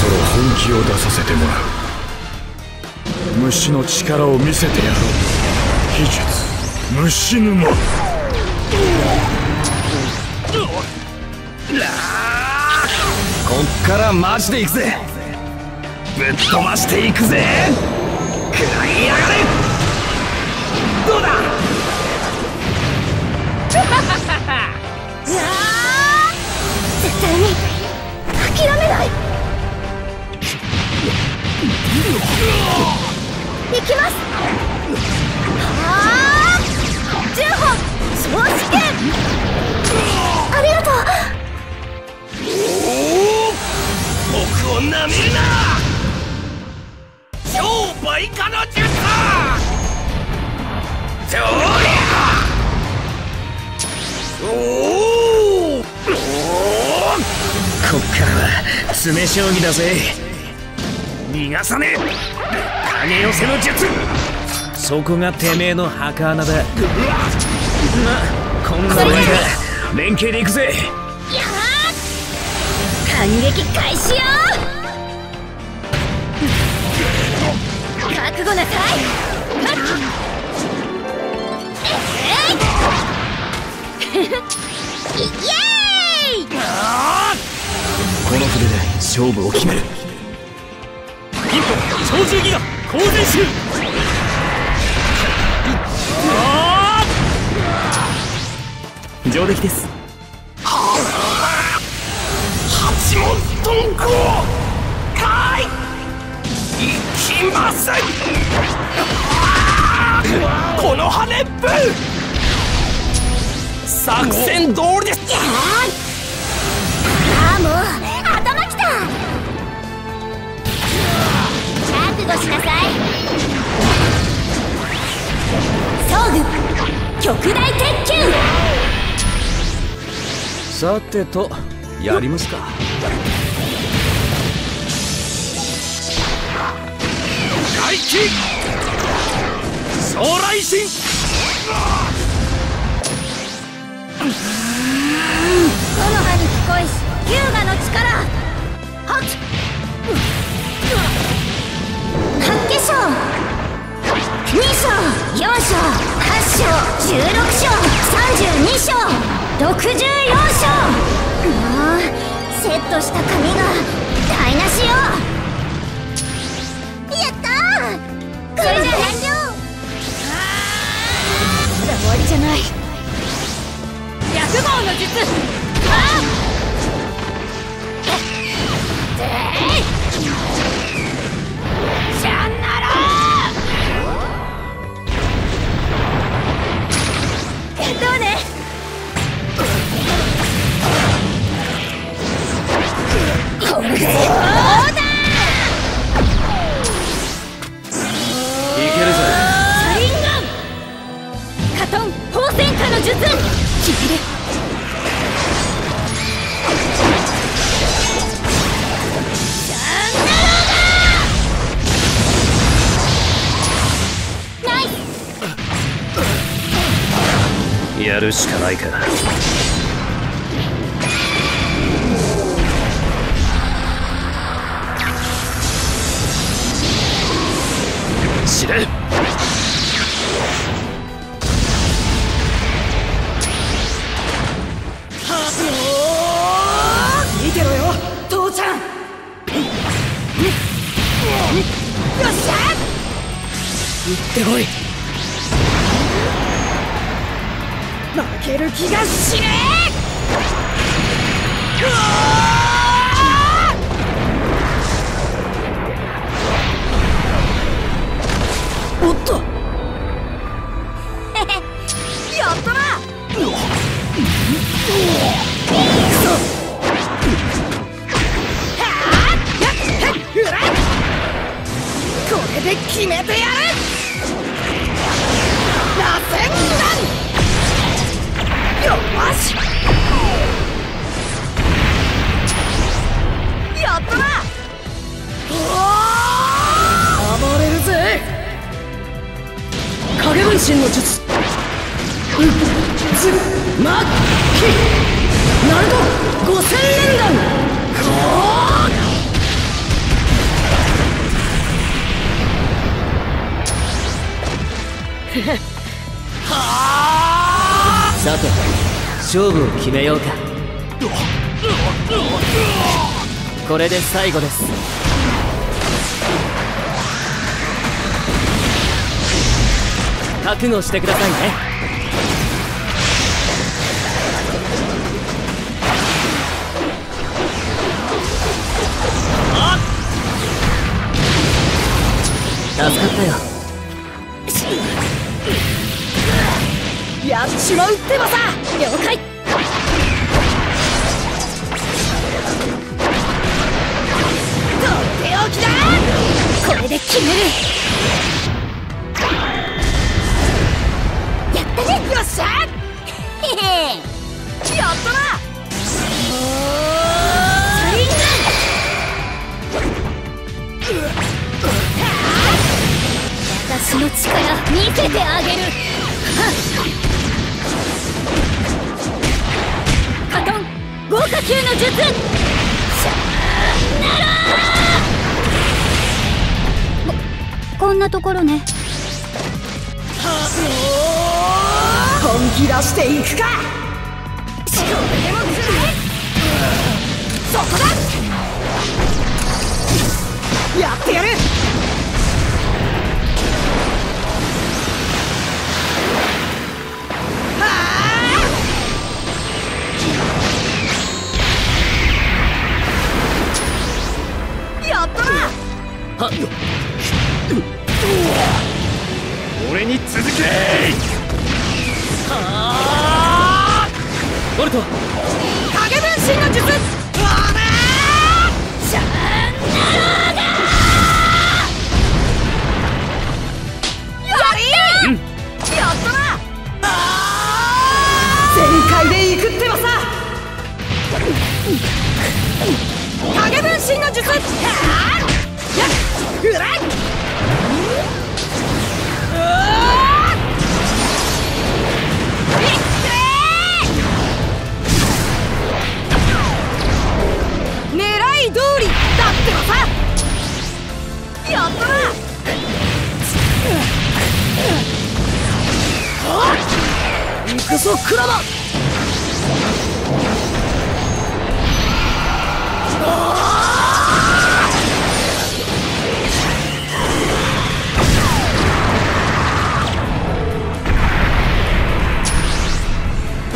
そろ本気を出させてもらう。虫の力を見せてやろう。秘術。虫沼。こっからマジで行くぜ。ぶっ飛ばしていくぜ。食らいやがれ。どうだ？絶対に諦めない行きます。はあ10本超試験ありがとう。僕をなめるな。超倍化の術そりゃおおこっからは詰め将棋だぜ逃がさねえ。影寄せの術。そこがてめえの墓穴だ。まこんなもんか連携でいくぜ。やー反撃開始よ。覚悟なさい。イエーイ！この筆で勝負を決める一歩超重ギガ高前集。上出来です。八門遁甲かい。いきますこの羽根っぷ。作戦通りです。ああもう。覚悟しなさい。装具極大鉄球。さてとやりますか。外気。総来神。この葉に聞こえし優雅の力。はっ章2章4章8章16章32章64章もうセットした紙が台無しよやったーこれじゃ完了まだ終わりじゃない百号の術あえしかないか知れ。見てろよ父ちゃん。よっしゃ。行ってこい負ける気がしねえ！の術うっナルト五千連弾さて勝負を決めようか。これで最後です。覚悟してくださいね。助かったよ。やっちまうってばさ。了解。とっておきだ。これで決める。んなところね。本気出していくか。それでもくらえそこだ。やってやる。やった。なはっ俺に続け。ボルト。影分身の術シャーナラーだやったな全開でいくってばさ。影分身の術。やっうらい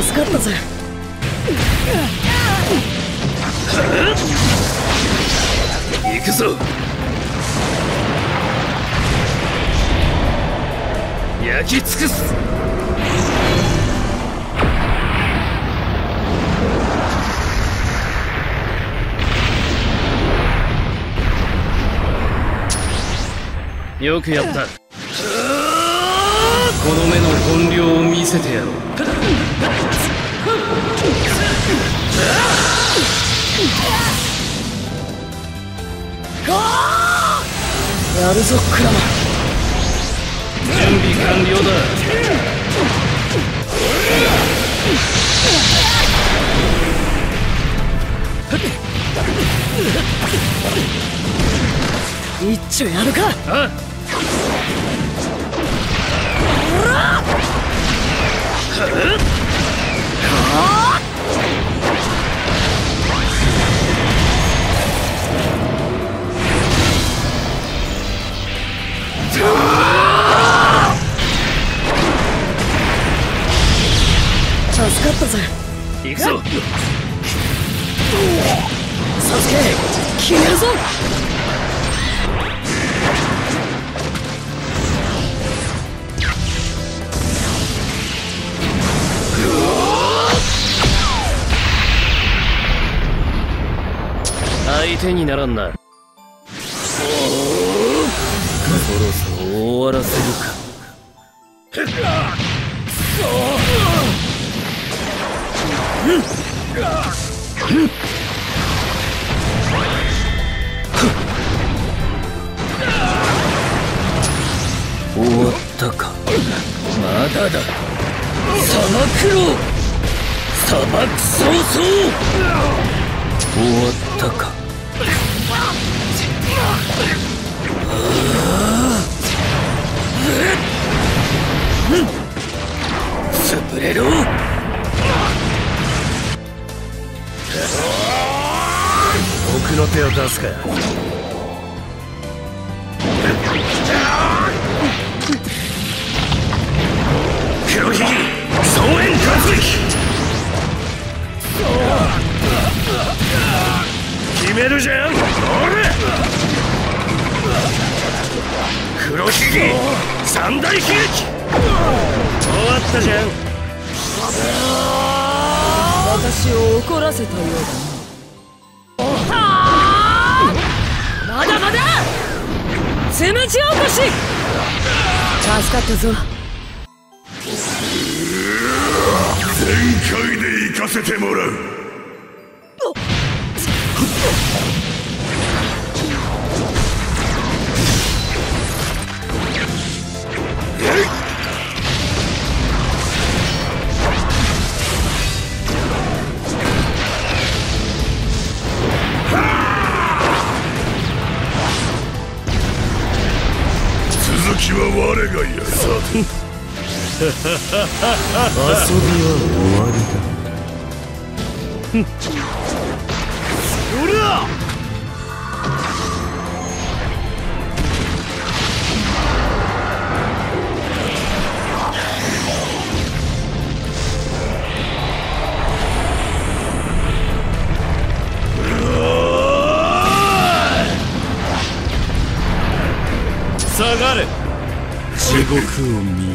助かったぜ。行くぞ。焼き尽くす。よくやった。この目の本領を見せてやろう。やるぞクラマ準備完了だ。一丁やるか。あ助相手にならんな。そろそろ終わらせるか。終わったか。まだだ。砂漠ろ砂漠早々か黒ひげ総円突撃決めるじゃん。黒ひげ三大悲劇。終わったじゃん。私を怒らせたようだなつむじ起こし。助かったぞ。全開で行かせてもらうは終わりだ。下がれ。地獄を見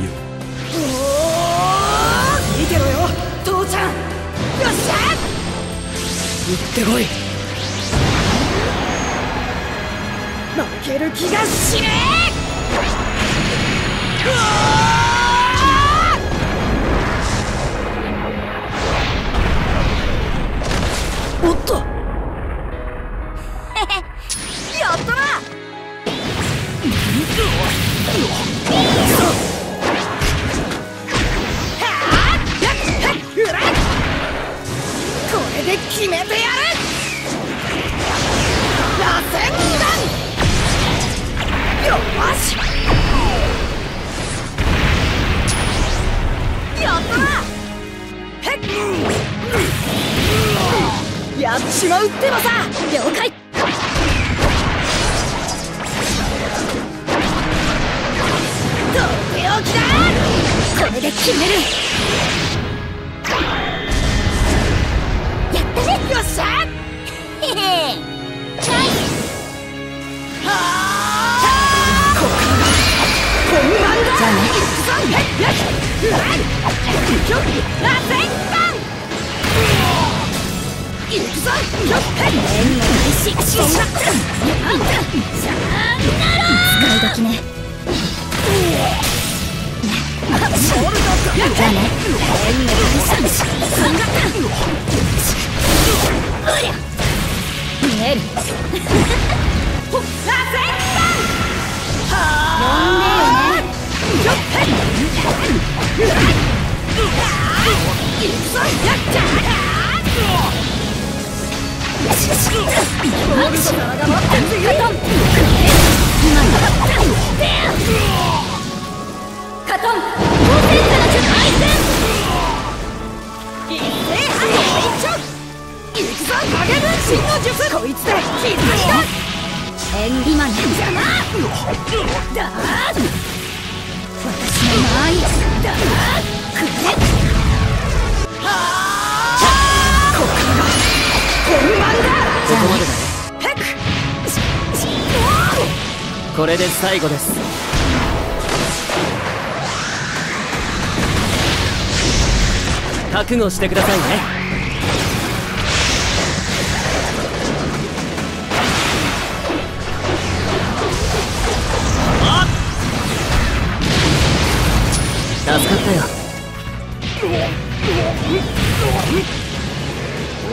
ってこい。負ける気がしねえ。っやっちまうってばさ。了解。とっておきだ。これで決める。やったねよっしゃ。へへ。チャイ。はあ。ここから。本番だ。じゃあね。行くぞ行私の間合いだくれはあこれで最後です。覚悟してくださいね。助かったよ。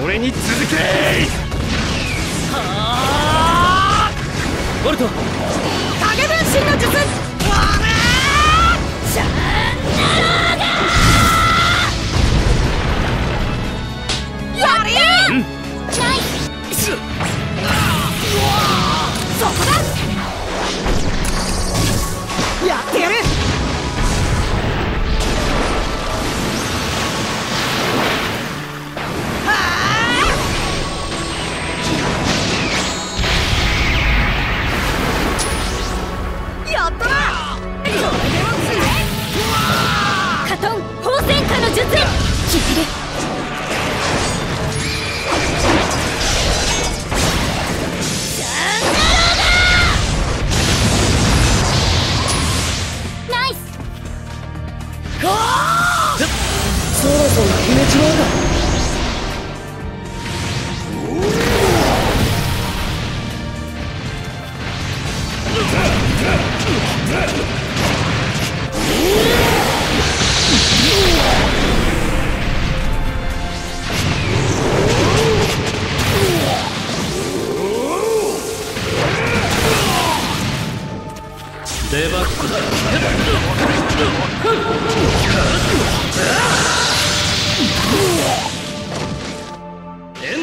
俺に続けボルト。影分身の術。わらシャンやれチャイ。そこだ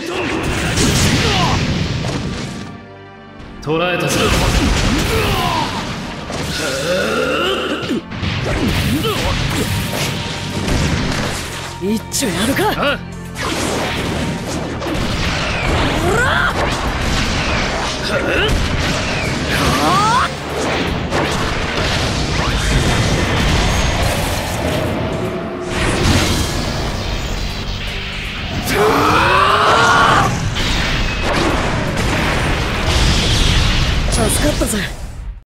トン捕らえたぞ一丁やるか。ほら助かったぜ。